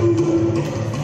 フフフ。